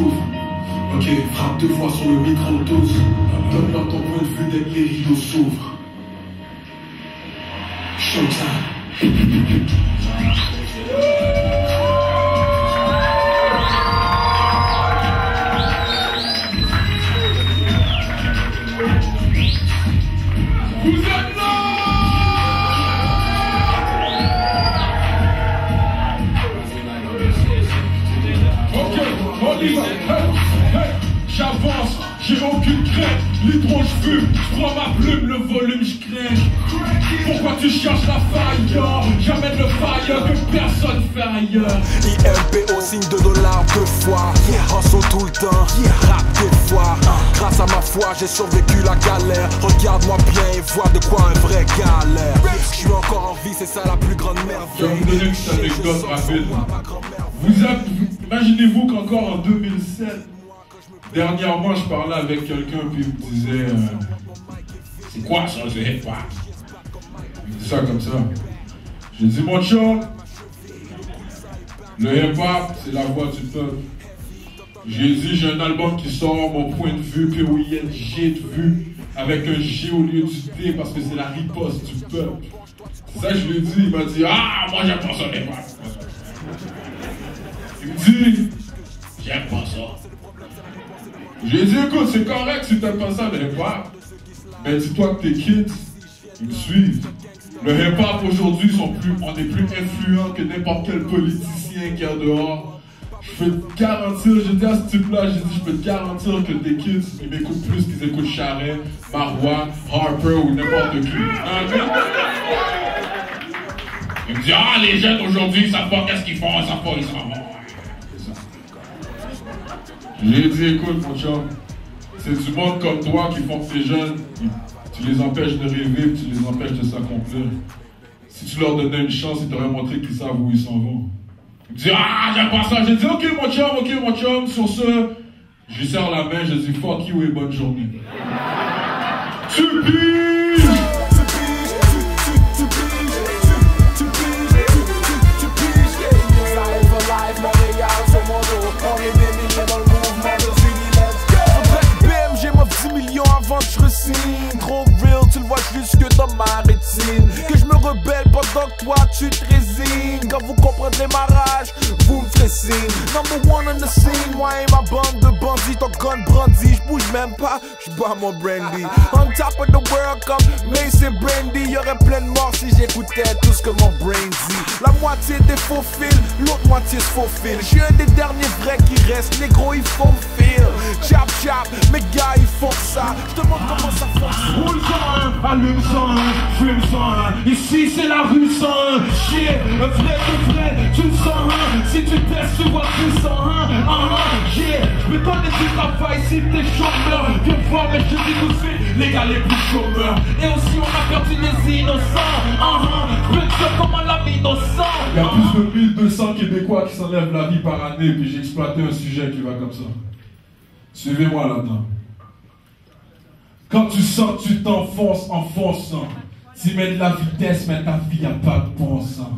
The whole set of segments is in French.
Ok, frappe deux fois sur le micro 12. Donne-leur ton point de vue dès que les rideaux s'ouvrent. Showtime. J'ai aucune crainte. L'hydro, je fume, je prends ma plume, le volume, je crains. Pourquoi tu cherches la faille J'amène le fire que personne fait ailleurs. IMPO signe de dollars deux fois Hustle tout le temps, rap des fois Grâce à ma foi j'ai survécu la galère Regarde-moi bien et vois de quoi un vrai galère Je suis encore en vie c'est ça la plus grande Je vais merveille vous donner une anecdote rapide. Vous- Imaginez-vous qu'encore en 2007, dernièrement, je parlais avec quelqu'un puis il me disait euh, C'est quoi ça, le hip-hop? Il me dit ça comme ça. J'ai dit Mon chum, le hip-hop, c'est la voix du peuple. J'ai dit J'ai un album qui sort, mon point de vue, P-O-I-N-G de vue, avec un G au lieu du D parce que c'est la riposte du peuple. Ça je lui ai dit. Il m'a dit Ah, moi j'aime pas ça, le hip-hop. Il me dit, j'aime pas ça. Dit, écoute, c'est correct si t'aimes pas ça, le hip-hop. Mais dis-toi que tes kids, ils me suivent. Le hip-hop aujourd'hui, on est plus influent que n'importe quel politicien qui est dehors. Je peux te garantir, j'ai dit à ce type-là, j'ai dit, je peux te garantir que tes kids, ils m'écoutent plus qu'ils écoutent Charret, Marois, Harper ou n'importe qui. Hein, Il me dit, ah, les jeunes aujourd'hui, ils savent pas qu'est-ce qu'ils font, ils savent pas, ils s'en vont. J'ai dit, écoute, mon chum, c'est du monde comme toi qui font que ces jeunes, ils- tu les empêches de rêver, tu les empêches de s'accomplir. Si tu leur donnais une chance, ils t'auraient montré qu'ils savent où ils s'en vont. Il me dit, ah, j'aime pas ça. J'ai dit, ok, mon chum, ok, mon chum, sur ce, je lui serre la main, je dis, fuck you et bonne journée. tu! Avant que je re-signe. Trop real, tu le vois jusque dans ma rétine. Que rebelle pendant que toi tu te résignes. Quand vous comprendrez ma rage, vous me ferez signe Number one on the scene, moi et ma bande de bandits Ton gun brandy, je bouge même pas, je bois mon brandy. On top of the world comme et Brandy. Y'aurait plein de morts si j'écoutais tout ce que mon brain dit. La moitié des faux fils, l'autre moitié se faufile. Je suis un des derniers vrais qui restent, les gros ils font fil Chap chap, mes gars ils font ça. Je te montre comment ça fonctionne. Roule 101, allume 101, fume 101. Ici c'est la rue 101. Chier, un vrai de vrai, tu le sens hein. Si tu testes, tu vois plus 101. Ah ah, yeah. Mais toi t'es du travail si t'es chômeur. Viens voir, mais je te dis tout de les gars les plus chômeurs. Et aussi on a perdu les innocents. Ah ah, te dire comment la vie innocent. Il y a plus de 1200 Québécois qui s'enlèvent la vie par année, puis j'ai exploité un sujet qui va comme ça. Suivez-moi là-dedans. Quand tu sens, tu t'enfonces en fonçant. Tu mets de la vitesse, mais ta vie a pas de bon sens.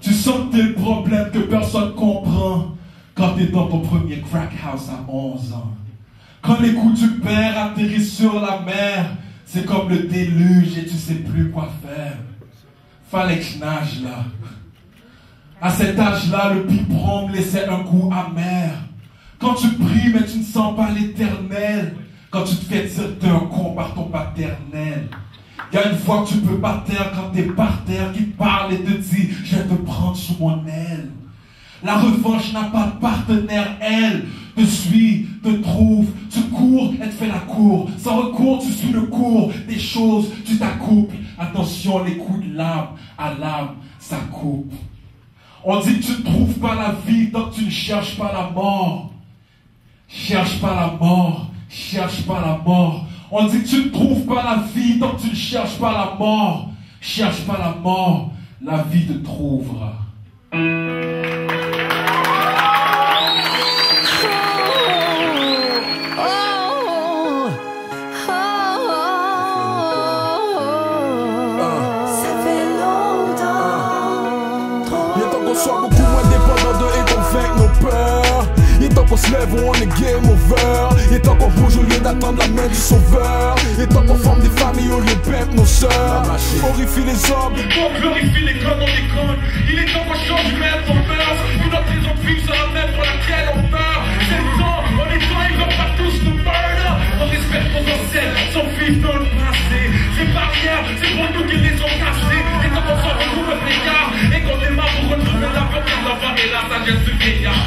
Tu sens t'es le problème que personne comprend. Quand t'es dans ton premier crack house à 11 ans. Quand les coups du père atterrissent sur la mer, c'est comme le déluge et tu sais plus quoi faire. Fallait que je nage là. À cet âge-là, le biberon me laissait un goût amer. Quand tu pries, mais tu ne sens pas l'éternel. Quand tu te fais dire t'es un con par ton paternel. Il y a une fois que tu peux pas taire quand t'es par terre qui parle et te dit Je vais te prendre sous mon aile. La revanche n'a pas de partenaire, elle te suit, te trouve, tu cours, elle te fait la cour. Sans recours, tu suis le cours des choses, tu t'accouples. Attention, les coups de lame à lame, ça coupe. On dit tu ne trouves pas la vie tant que tu ne cherches pas la mort. Cherche pas la mort, cherche pas la mort. On dit que tu ne trouves pas la vie tant que tu ne cherches pas la mort. Cherche pas la mort, la vie te trouvera. Ça fait longtemps, Il est temps qu'on soit beaucoup moins dépendant de et qu'on nos peurs. Temps qu'on qu'on se lève ou on est game over. Il est temps qu'on bouge au lieu d'attendre la main du sauveur. Il est temps qu'on forme des familles au lieu de perdre nos sœurs. Horrifie les hommes. On glorifie les connes, on déconne. Il est temps qu'on change même ton mœurs. Pour notre vivre, c'est la même pour laquelle on meurt. C'est le temps, on est temps, ils veulent pas tous nous murder. On respecte nos ancêtres, son fils dans le passé. C'est pas rien, c'est pour nous qui les ont cassés. Et quand on s'en retrouve à l'écart, et qu'on démarre pour retrouver la peur l'enfant et la sagesse du vieillard.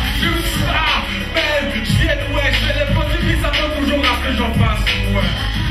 Eu não faço, ué.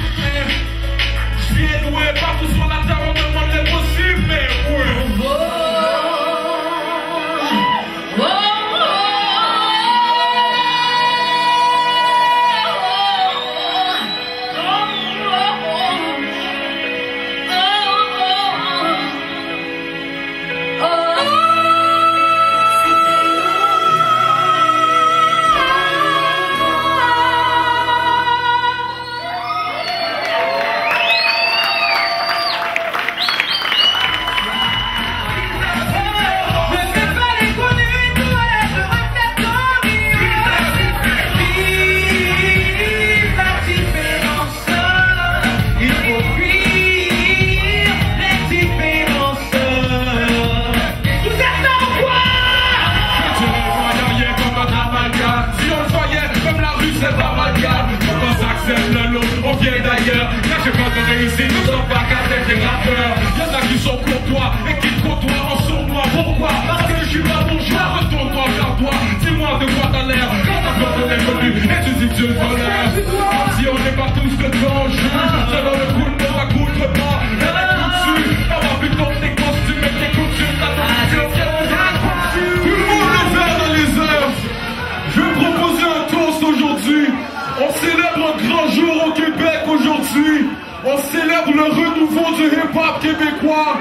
Renouveau du hip-hop québécois.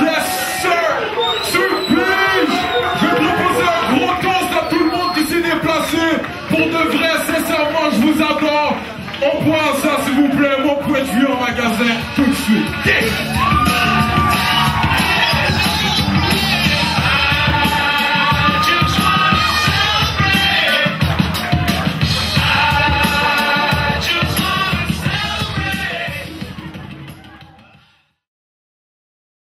Yes,